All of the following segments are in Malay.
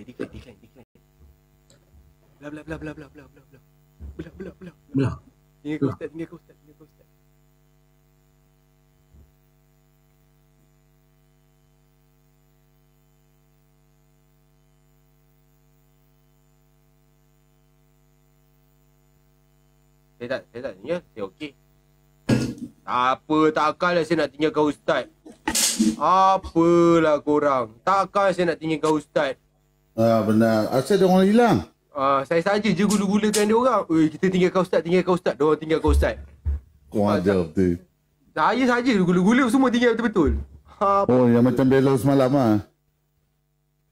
decline, decline, decline. Belah, belah, belah, belah, belah, belah, belah, belah. Belah, belah, belah. Belah. Tinggal kau ustaz, tinggal kau ustaz, tinggal kau ustaz. Saya tak, saya tak tinggal, saya okey. Tak apa, takkanlah saya nak tinggalkan ustaz. Apalah korang. Takkan saya nak tinggalkan ustaz. Ah benar. Asal dia orang hilang? Ah, saya saja je gula-gulakan dia orang. Oi, kita tinggalkan ustaz, tinggalkan ustaz. Dia orang tinggalkan ustaz. Kau ajar betul. Saya saja gula-gula semua tinggal betul-betul. Ha, Oh, yang macam belok semalam ah.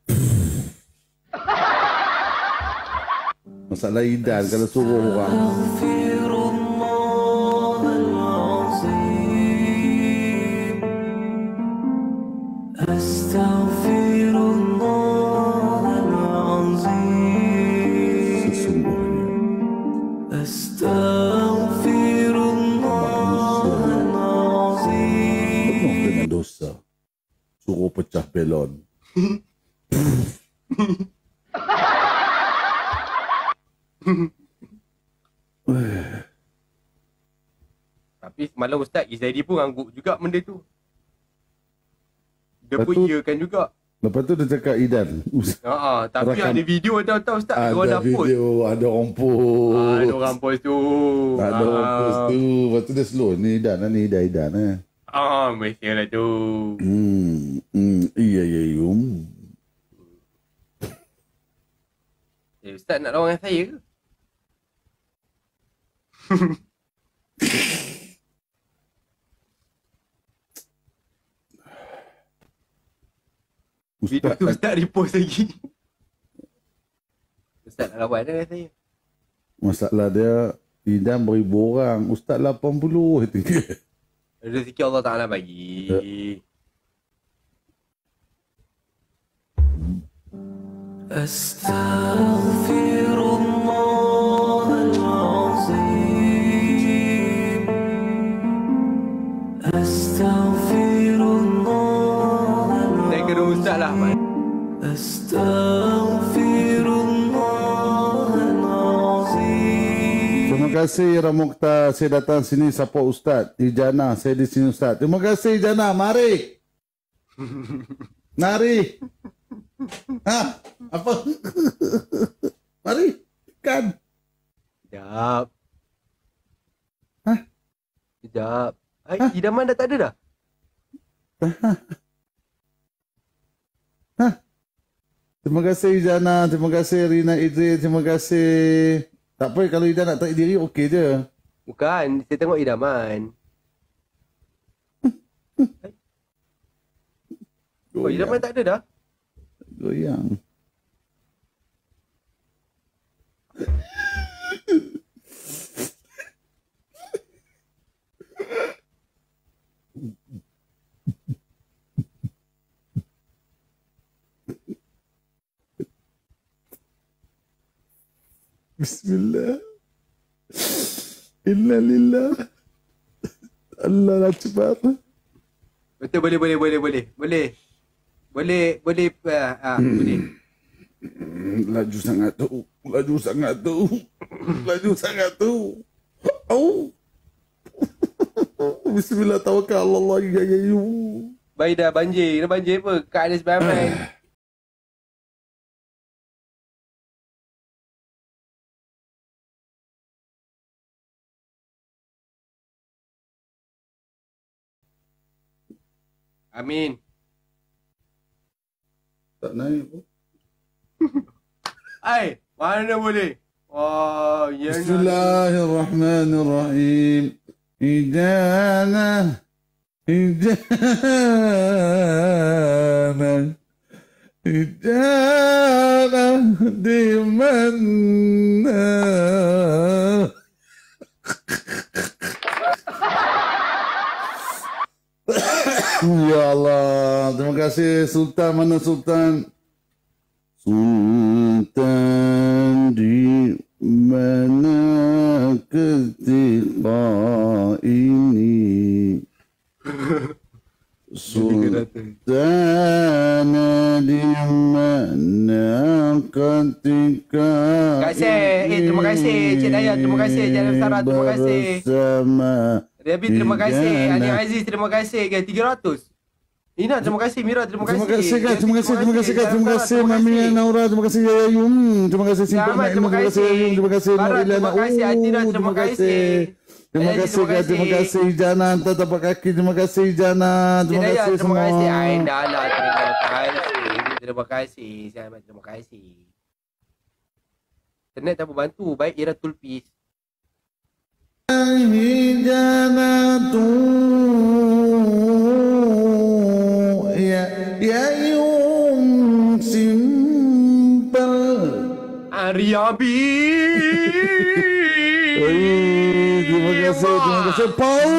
Masalah idan kalau suruh orang. Pecah belon. Tapi semalam Ustaz Izaidi pun angguk juga benda tu. Dia pun iyakan juga. Lepas tu dia cakap idan. Ha, ha, tapi Rakam. ada video tahu-tahu Ustaz. Ada orang Ada dah post. video, ada orang post. Ah, ada orang post tu. Ada orang post tu. Lepas tu dia slow. Ni idan lah ni, idan, idan eh. Ah, mesti lah tu. Hmm, hmm, iya, iya, iya. Hmm. Eh, Ustaz nak lawan dengan saya ke? Video Ustaz, tu Ustaz repost lagi. Ustaz nak lawan dengan saya. masalah dia, idan beribu orang. Ustaz 80. Itu. Rezeki Allah Ta'ala bagi. Astaghfirullahal Azim Astaghfirullahal Azim Saya kena ustaz lah Astaghfirullahal Azim kasih Ramukta. Saya datang sini support Ustaz. Ijana, saya di sini Ustaz. Terima kasih Ijana. Mari. Mari, Ha? Apa? Mari. Kan. Sekejap. Ha? Sekejap. Ha? Ha? Idaman dah tak ada dah? Ha? Ha? Terima kasih Ijana. Terima kasih Rina Idris. Terima kasih. Tak apa kalau Ijana nak tarik diri okey je. Bukan, saya tengok idaman. Oh, idaman tak ada dah? Goyang. Bismillah. Inna lillah. Allah lah cepat. Betul, boleh, boleh, boleh, boleh. Boleh. Boleh, boleh. ah, ah, boleh. Laju sangat tu. Laju sangat tu. Laju sangat tu. Au. Bismillah tawakal Allah ya ya ya. Baik dah banjir. Banjir apa? Kat ada sebahagian. Amin. Tak naik pun. Ai, mana boleh? Wah, ya. Bismillahirrahmanirrahim. Hidana. Hidana. Hidana di mana? Ya Allah, terima kasih Sultan mana Sultan? Sultan di mana ketika ini? Sultan di mana ketika Terima kasih. Eh, terima kasih, Cik Dayah. Terima kasih, Dayah Sarah. Terima kasih. Bersama Rabi terima kasih. Anak. Aziz terima kasih. Guys, 300. Ina terima kasih. Mira terima kasih. Terima kasih kak, terima kasih, terima kasih kak, terima kasih terima Mami. Naura, terima kasih Yaya Yum, terima kasih Simpan terima terima kasih. Yum, terima kasih Nurila terima kasih. Adira, terima kasih. Terima kasih terima kak, terima kasih. Jana, hantar tapak kaki, terima kasih Jana, terima kasih terima semua. kasih. Ainda terima kasih. Terima kasih. Saya terima kasih. Internet tak membantu. Baik Ira Tulpis. Ariabi. Oi, terima kasih terima kasih Paul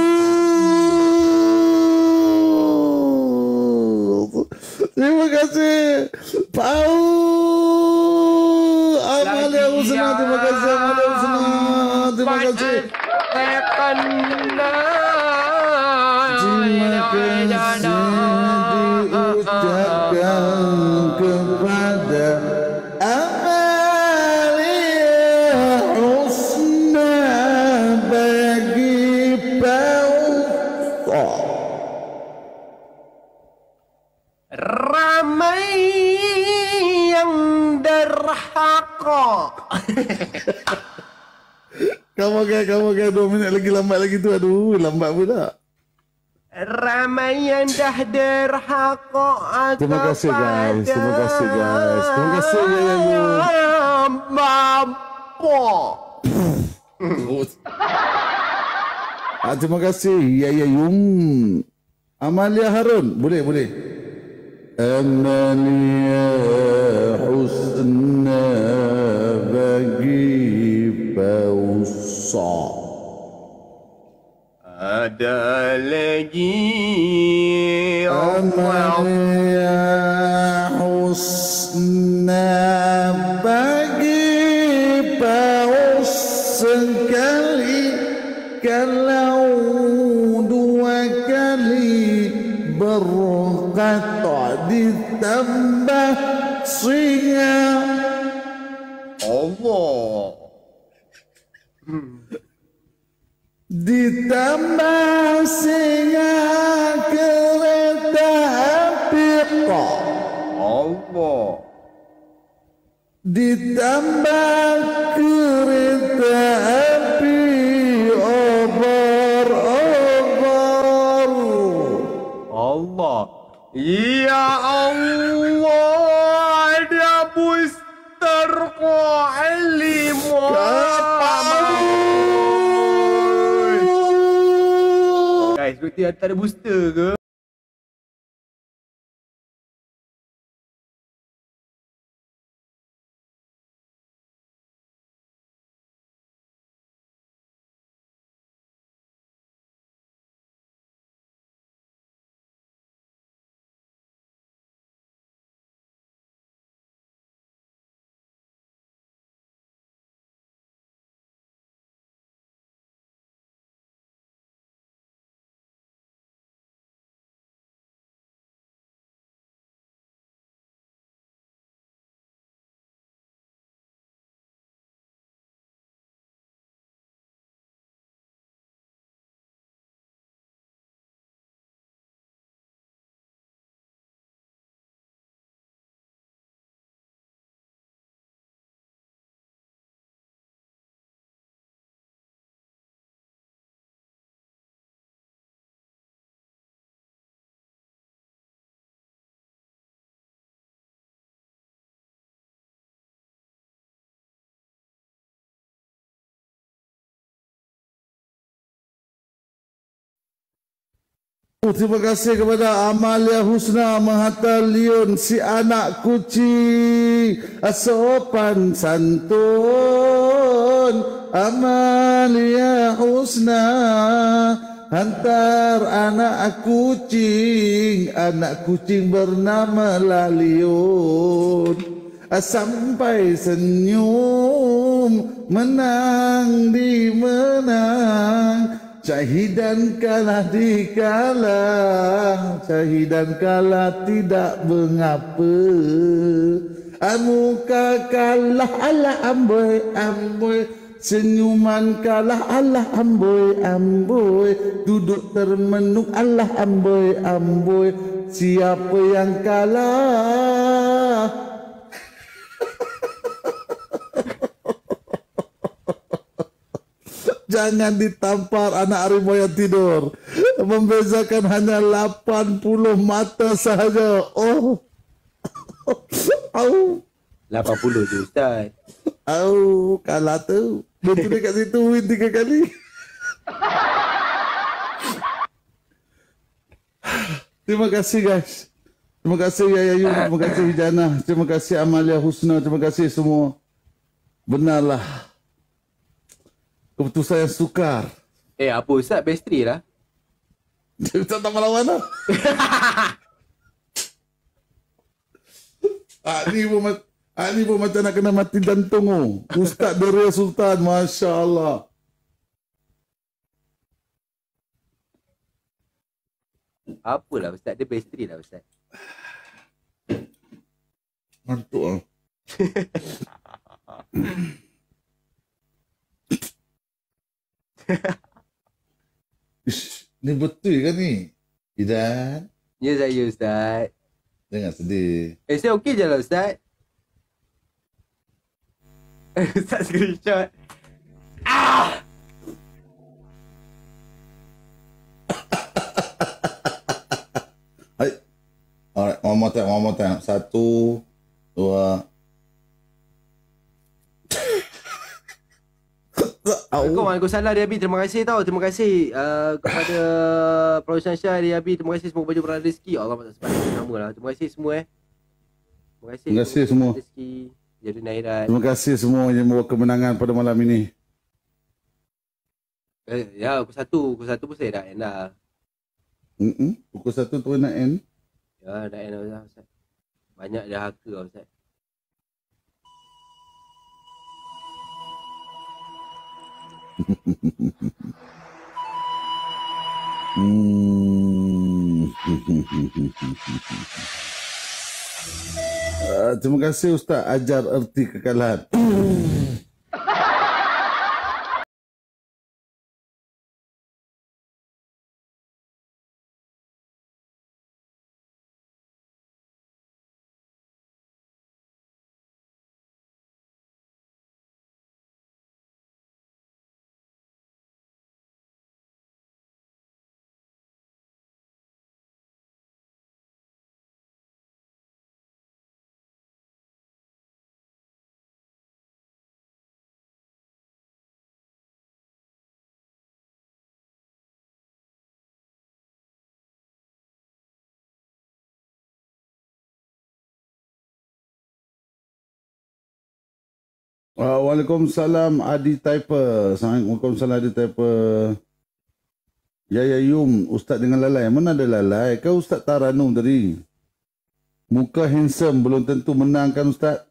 terima kasih Paul Amalia Husna terima kasih Amalia Husna terima kasih Kamu ke, kamu ke, dua minit lagi lambat lagi tu. Aduh, lambat pula. Ramai yang dah derhaka Terima kasih, guys. Terima kasih, guys. Terima kasih, ya. Bapa. Ah, terima kasih. Ya, ya, Yung. Amalia Harun. Boleh, boleh. Amalia Husna bagi Pausa. Ada lagi Amalia Husna ditambah singa Allah. ditambah singa kereta api kok Allah. ditambah kereta api Ya Allah, ada booster alim. Guys, berarti tak ada booster ke? Terima kasih kepada Amalia Husna Mahathir Leon si anak kucing sopan santun Amalia Husna. Hantar anak kucing anak kucing bernama Lalion. Sampai senyum menang di menang Syahidan kalah dikalah Syahidan kalah tidak mengapa. Muka kalah ala amboi amboi. Senyuman kalah Allah amboi amboi. Duduk termenung Allah amboi amboi. Siapa yang kalah Jangan ditampar anak harimau yang tidur. Membezakan hanya 80 mata sahaja. Oh. Au. 80 je Ustaz. Au Kalah tu. Dia tulis kat situ win tiga kali. Terima kasih guys. Terima kasih Yaya Yu. Terima kasih Wijana. Terima kasih Amalia Husna. Terima kasih semua. Benarlah Keputusan yang sukar Eh apa Ustaz? Best 3 lah. Ustaz tak melawan lah. ah, ni pun, ma- ah, ni pun macam nak kena mati jantung oh. Ustaz Daria Sultan, Masya Allah. Apalah Ustaz? Dia best 3 lah Ustaz. Mantuk ah. Ish, ni betul kan ni? Idan, Ya saya Ustaz. jangan sedih. Eh saya okey je lah Ustaz. Ustaz screenshot. Hai. Alright, one more time, one more time. Satu, dua. Waalaikumsalam Dia Abi Terima kasih tau. Terima kasih uh, Kepada Produsen Syah Dia Abi Terima kasih semua baju berada rezeki. Allah tak sebab nama lah. Terima kasih semua eh. Terima kasih. Terima kasih semua. Rezeki Jadi Nairat Terima kasih semua yang membawa kemenangan pada malam ini. eh, Ya pukul satu. Pukul satu pun saya dah end dah Mm-mm. Pukul satu tu nak end. Ya dah end dah Ustaz. Banyak dah haka lah Ustaz Uh, terima kasih Ustaz ajar erti kekalahan. Uh, Waalaikumsalam Adi Typer. Waalaikumsalam Adi Typer. Ya ya Yum, Ustaz dengan lalai. Mana ada lalai? Kau Ustaz Taranum tadi. Muka handsome belum tentu menang kan Ustaz?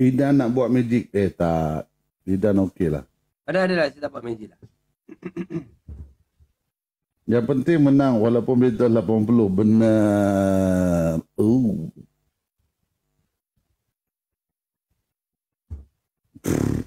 Idan nak buat magic. Eh tak. Idan okey lah. Ada ada lah Saya dapat magic lah Yang penting menang walaupun beza 80. Benar. Oh. Oh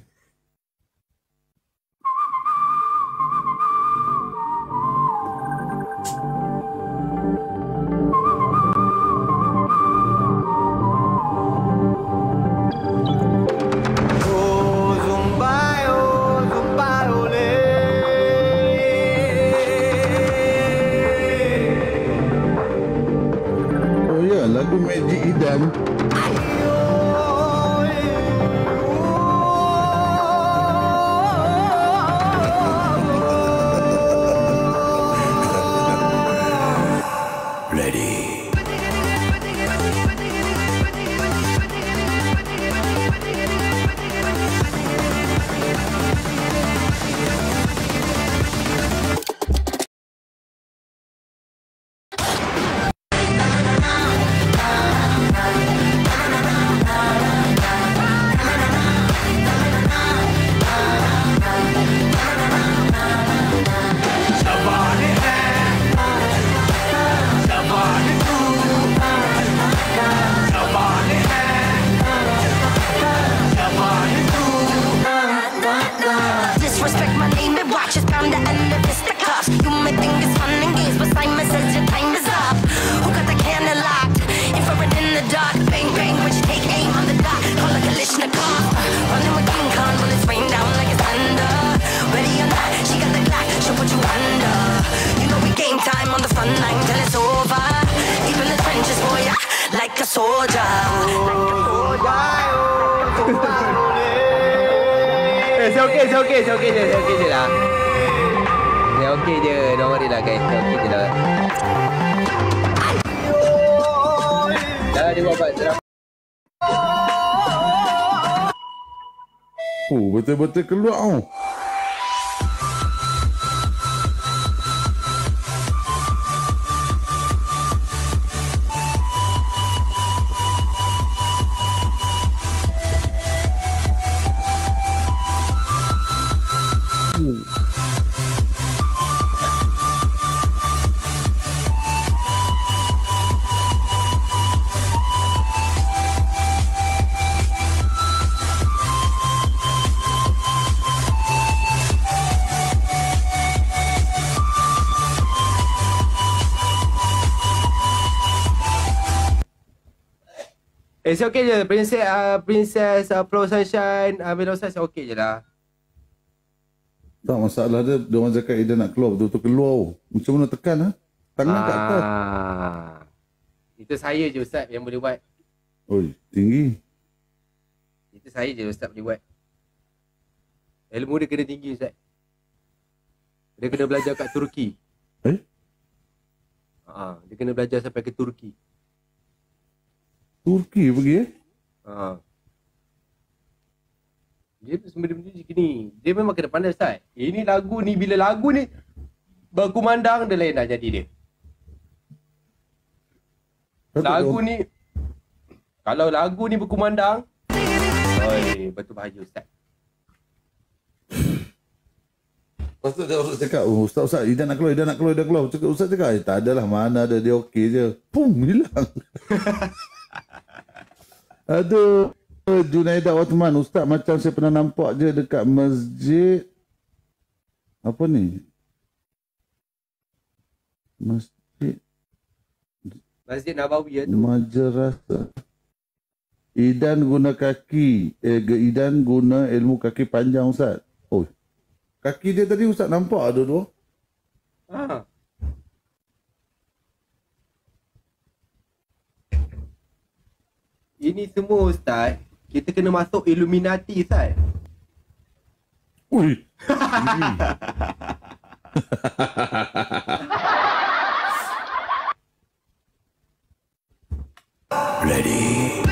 okey, saya okey je, okey je lah. Saya okey je, don't worry lah guys, saya okey je lah. Dah dia buat. Oh, betul-betul keluar oh. Eh, saya okey je. Princess, uh, Princess uh, Pro Sunshine, uh, Melo saya okey je lah. Tak masalah dia, dia orang cakap dia nak keluar, betul-betul keluar. oh. Macam mana tekan ha? Tangan kat atas. Ah. Itu saya je Ustaz yang boleh buat. Oi, tinggi. Itu saya je Ustaz boleh buat. Ilmu dia kena tinggi Ustaz. Dia kena belajar kat Turki. Eh? Ha, dia kena belajar sampai ke Turki. Turki pergi eh? Ha. Dia semua benda macam ni. Dia memang kena pandai Ustaz. Ini lagu ni bila lagu ni berkumandang dia lain dah jadi dia. Lagu dia- ni kalau lagu ni berkumandang Oi, betul bahaya Ustaz. Lepas tu dia Ustaz cakap, oh, Ustaz, Ustaz, Ida nak keluar, Ida nak keluar, Ida keluar. Cakap, Ustaz cakap, eh, tak adalah, mana ada, dia okey je. Pum, hilang. Aduh, Junaidah Watman, Ustaz macam saya pernah nampak je dekat masjid. Apa ni? Masjid Masjid Nabawi ya tu. Madrasah. Idan guna kaki, eh, Idan guna ilmu kaki panjang Ustaz. Oh, kaki dia tadi Ustaz nampak ada tu. Ha. Ini semua Ustaz, kita kena masuk Illuminati Ustaz. Ui. Ready.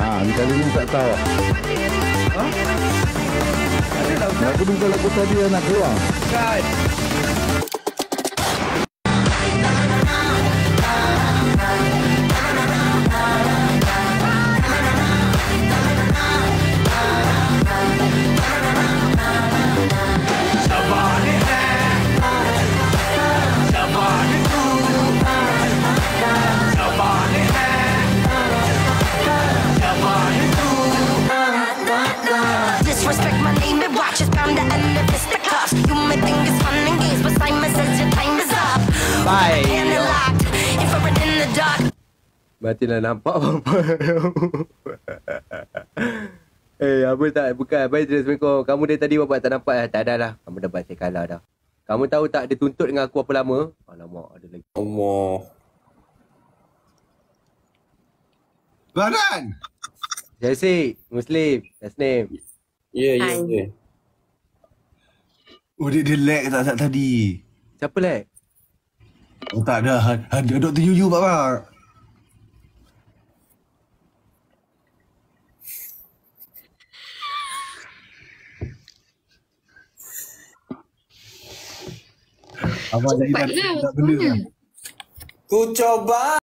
Ah, ni kali ni tak tahu. Ada tak Ustaz? Aku dengar lagu tadi yang nak keluar. Kan? Mati lah nampak apa Eh apa tak Bukan Baik Assalamualaikum Kamu dari tadi buat tak nampak eh? Tak ada lah Kamu dah baca kalah dah Kamu tahu tak Dia tuntut dengan aku apa lama Alamak ada lagi Allah. Baran! Jesse Muslim Last name Ya, ya, ya. Oh, dia, dia lag tak, tak tadi. Siapa lag Oh, tak ada. Ada Dr. Yuyu, Pak Pak. Abang jadi tak, tak benda. Ku coba